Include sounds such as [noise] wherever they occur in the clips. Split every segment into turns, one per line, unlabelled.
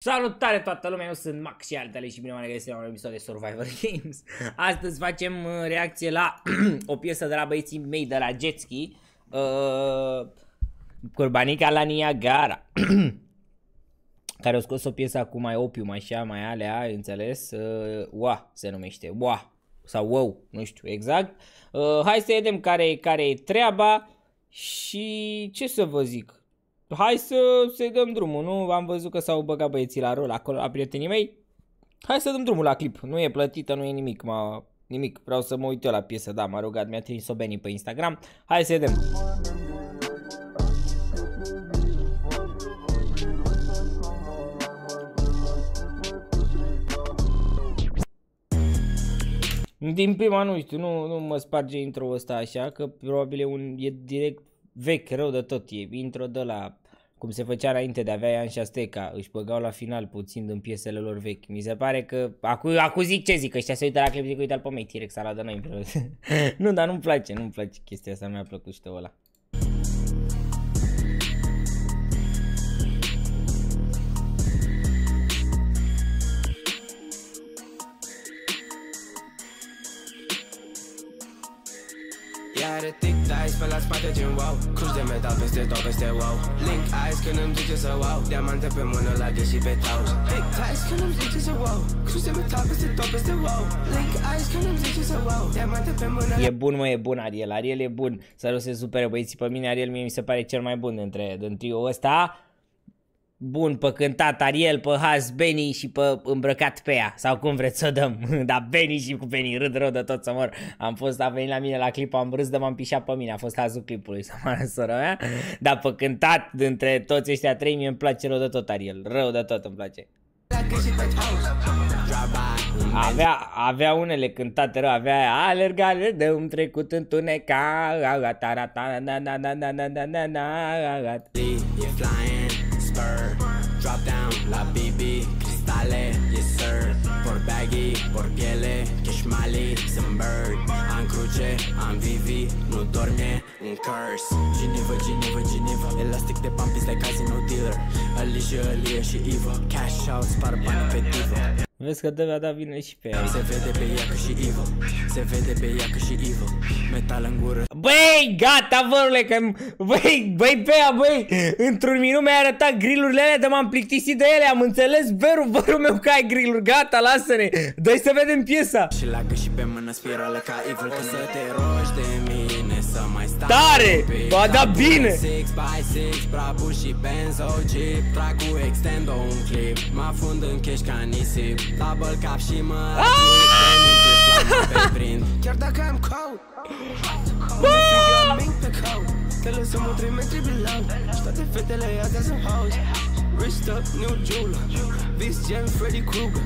Salutare toată lumea, eu sunt Max și altele și bine m-am regăsit la un episod de Survivor [laughs] Games. Astăzi facem uh, reacție la [clears throat] o piesă de la băieții mei de la Jetski uh, Curbanica la Niagara [clears throat] Care au scos o piesă cu mai opium așa, mai alea, înțeles? Uh, Ua se numește, Ua sau wow, nu știu exact. Uh, Hai să vedem care, care e treaba și ce să vă zic hai să să dăm drumul, nu? Am văzut că s-au băgat băieții la rol acolo la prietenii mei. Hai să dăm drumul la clip. Nu e plătită, nu e nimic, mă, nimic. Vreau să mă uit eu la piesă, da, m-a rugat, mi-a trimis-o Benny pe Instagram. Hai să vedem. Din prima, nu știu, nu, nu mă sparge intro ăsta așa, că probabil e, un, e direct vechi, rău de tot, e intro de la cum se făcea înainte de avea Ian și Asteca, își băgau la final puțin din piesele lor vechi. Mi se pare că, acu, acu zic ce zic, ăștia se uită la clip, zic, uite-l pe mei, T-Rex ala de noi. [laughs] nu, dar nu-mi place, nu-mi place chestia asta, mi-a plăcut și ăla. Iar tic dice pe la spate gen wow. Cruci de metal peste tot peste wow. Link eyes când îmi zice să wow. Diamante pe mână la și pe taus. Tic dice când îmi zice să wow. Cruci de metal peste tot peste wow. Link eyes când îmi zice să wow. Diamante pe mână E bun mă, e bun Ariel, Ariel e bun. Să nu se supere băieții pe mine, Ariel mie mi se pare cel mai bun dintre, din trio ăsta bun pe cântat Ariel, pe Has, Benny și pe îmbrăcat pe ea, sau cum vreți să dăm, [laughs] dar Benny și cu Benny, râd rău de tot să mor, am fost, a venit la mine la clip, am râs de m-am pișat pe mine, a fost hazul clipului, [laughs] să mă sora mea, dar pe cântat dintre toți ăștia trei, mie îmi place rău de tot Ariel, rău de tot îmi place. Avea, avea unele cântate rău, avea alergare de un trecut întunecat, spur Drop down la BB Cristale, yes sir. Por baggy, por piele Keșmali, sunt bird. Am cruce, am vivi Nu dorme, un curse Geneva, Geneva, Geneva Elastic de pump is like casino dealer. Alicia, Alia și Eva Cash out, spar bani pe diva Vezi că dă da vine și pe ea. Se vede pe ea că și evil. Se vede pe ea că și evil. Metal în gură. Băi, gata, vărule, că... Băi, băi, pe ea, băi, într-un minut mi-ai arătat grillurile alea, dar m-am plictisit de ele, am înțeles, veru, vărul meu că ai grilluri, gata, lasă-ne. Dă-i să vedem piesa. Și lagă și pe mână spirală ca evil, că să te rogi de mine, să mai stai Tare, ba da bine. 6 by 6, Brabus și Benzo Jeep, trag cu extendo un clip, mă afund în cash ca nisip. Double cap și mă Chiar dacă am code Te lăsăm o 3 metri below Și toate fetele astea sunt hoes Wrist up, new jeweler. This gen Freddy Krueger.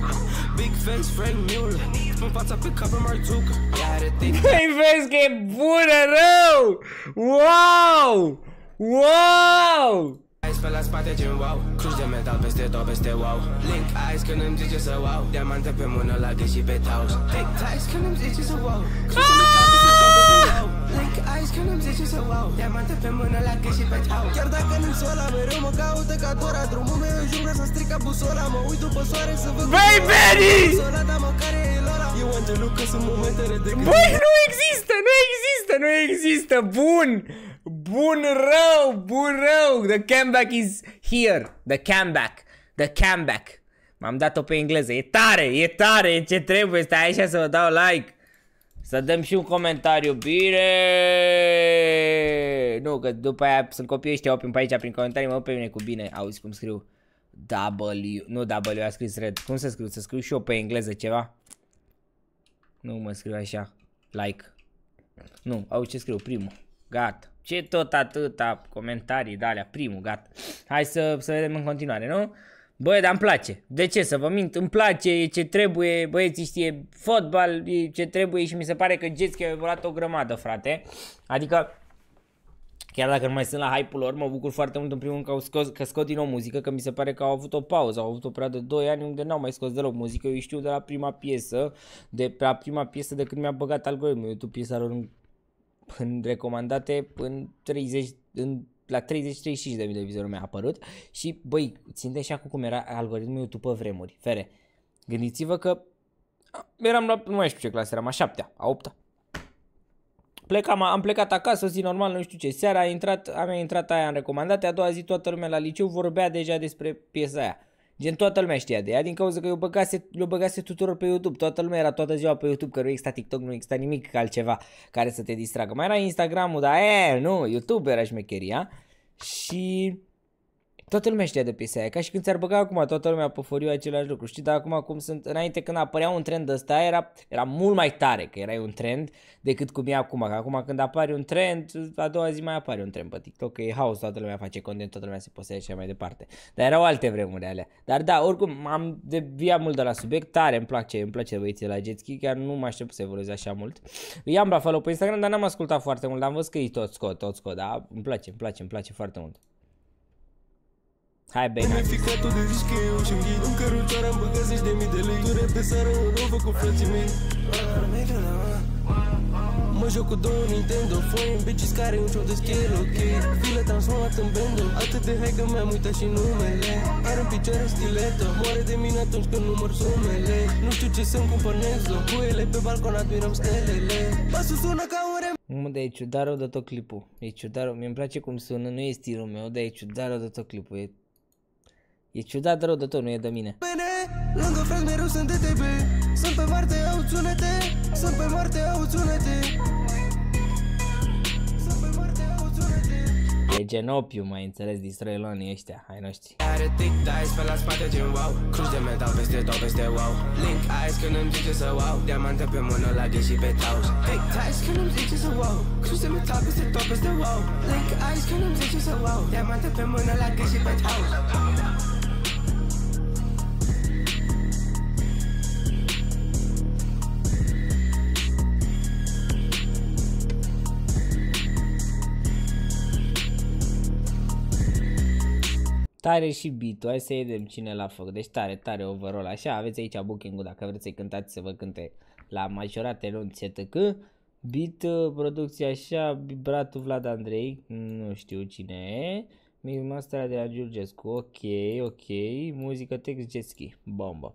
Big face Frank Mueller. Spun fața pe capă Marzuka Hei, vezi că e bună rău! Wow! Wow! Pe la spate gen wow. Cruci de metal peste tot peste wow. Link eyes când îmi zice să wow. Diamante pe mână la și pe taus. Big ties când îmi zice să wow. Cruci de metal peste tot peste wow Link eyes când îmi zice să wow Diamante pe mână la și pe taus Chiar dacă nu-mi sola mereu mă caută ca Dora Drumul meu e jungă să strica busola Mă uit după soare să văd Băi, Benny! Sola, dar măcar e lora Eu angelul că sunt momentele de când Băi, nu există, nu există, nu există, bun! Bun rău, bun rău. The comeback is here. The comeback. The comeback. M-am dat-o pe engleză. E tare, e tare, e ce trebuie. Stai așa să vă dau like. Să dăm și un comentariu. Bine! Nu, că după aia sunt copiii ăștia opium pe aici prin comentarii. Mă pe mine cu bine. Auzi cum scriu. W. Nu W, a scris red. Cum să scriu? Să scriu și eu pe engleză ceva? Nu mă scriu așa. Like. Nu, auzi ce scriu? Primul. Gata. Ce tot atâta comentarii de alea, primul, gata. Hai să, să vedem în continuare, nu? Băi, dar îmi place. De ce să vă mint? Îmi place, e ce trebuie, băieții știe fotbal, e ce trebuie și mi se pare că Jetski a evoluat o grămadă, frate. Adică, chiar dacă nu mai sunt la hype-ul lor, mă bucur foarte mult în primul rând că, au scos, că scot din nou muzică, că mi se pare că au avut o pauză, au avut o perioadă de 2 ani unde n-au mai scos deloc muzică. Eu știu de la prima piesă, de la prima piesă de când mi-a băgat algoritmul YouTube piesa lor în în recomandate în 30, în la 30-35 de mii de vizuri mi-a apărut și băi, țin de și acum cum era algoritmul YouTube pe vremuri. Fere, gândiți-vă că eram la, nu mai știu ce clasă eram, a șaptea, a opta. Plecam, am plecat acasă, zi normal, nu știu ce, seara a intrat, am intrat aia în recomandate, a doua zi toată lumea la liceu vorbea deja despre piesa aia. Gen toată lumea știa de ea din cauza că eu băgase, eu băgase tuturor pe YouTube. Toată lumea era toată ziua pe YouTube, că nu exista TikTok, nu exista nimic altceva care să te distragă. Mai era Instagramul, dar e, nu, YouTube era șmecheria. Și Toată lumea știa de piesa aia, ca și când ți-ar băga acum toată lumea pe foriu același lucru, știi, dar acum cum sunt, înainte când apărea un trend ăsta era, era mult mai tare că era un trend decât cum e acum, că acum când apare un trend, a doua zi mai apare un trend pe TikTok, că e haos, toată lumea face content, toată lumea se postează și mai departe, dar erau alte vremuri alea, dar da, oricum am deviat mult de la subiect, tare îmi place, îmi place băieții la jet ski, chiar nu mă aștept să evolueze așa mult, i-am la follow pe Instagram, dar n-am ascultat foarte mult, am văzut că e tot scot, tot scot, da, îmi place, îmi place, îmi place foarte mult. Hai bine. Hai. ficat tu de zici că eu și În cărucioară am băgat zeci de mii de lei. Tu pe sară un rovă cu frații mei. Mă joc cu două Nintendo Phone, bitches care un show de scale, ok. File transformat în bando Atât de hai că mi-am uitat și numele. Are în picioare stiletto Moare de mine atunci când număr sumele. Nu știu ce să-mi cumpăr Nexo Cu ele pe balcon admirăm stelele. Basul sună ca un rem Mă, dar e ciudat rău de tot clipul. E ciudat rău, mi-mi place cum sună, nu e stilul meu Dar e ciudat rău de tot clipul. E E ciudat de rău de tot, nu e de mine. Bine, lângă frați mereu sunt DTB Sunt pe Marte, au țunete Sunt pe Marte, au țunete E gen opiu, mai înțeles, distroilonii ăștia, ai noștri. Are tic dice pe la spate gen wow. Cruci de metal peste tot peste wow. Link eyes când îmi zice să wow. Diamante pe mână la ghe și pe taus. Tic dice când îmi zice să wow. Cruci de metal peste tot peste wow. Link eyes când îmi zice să wow. Diamante pe mână la ghe și pe taus Tare și beat hai să vedem cine l-a făcut. Deci tare, tare overall. Așa, aveți aici booking-ul dacă vreți să-i cântați, să vă cânte la majorate nunți etc. Beat, uh, producție așa, bratul Vlad Andrei, nu știu cine e. Master de la Giurgescu, ok, ok, muzică text jet ski, bombă.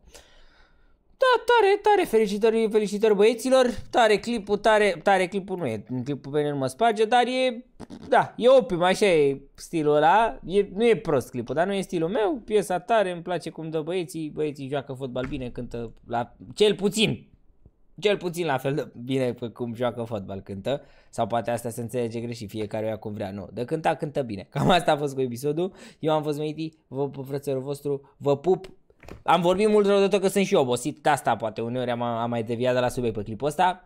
Da, tare, tare, felicitări, felicitări băieților, tare clipul, tare, tare clipul nu e, clipul pe mă sparge, dar e, da, e opium, așa e stilul ăla, e, nu e prost clipul, dar nu e stilul meu, piesa tare, îmi place cum dă băieții, băieții joacă fotbal bine, cântă, la, cel puțin, cel puțin la fel de bine cum joacă fotbal cântă, sau poate asta se înțelege greșit, fiecare o ia cum vrea, nu, de cânta, cântă bine, cam asta a fost cu episodul, eu am fost Meiti, vă pup frățelul vostru, vă pup, am vorbit mult rău de tot că sunt și obosit, de asta poate uneori am, am mai deviat de la subiect pe clipul ăsta. Pa!